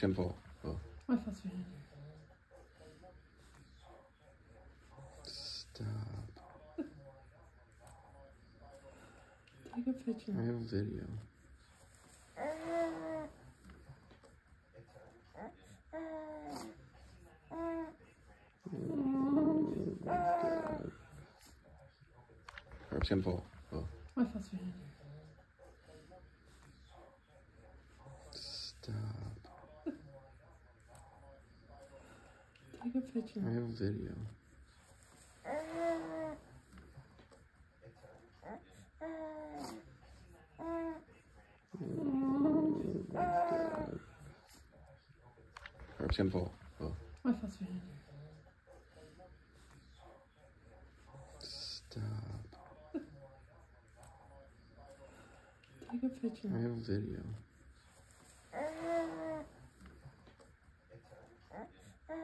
Gonna fall. Oh, My first hand. stop. Take a picture. I have a video. Mm. Gonna fall. Oh, My first hand. stop. Take a picture. I have a video. It's gonna fall. Oh, My first hand. stop. Take a picture. I have a video. Uh,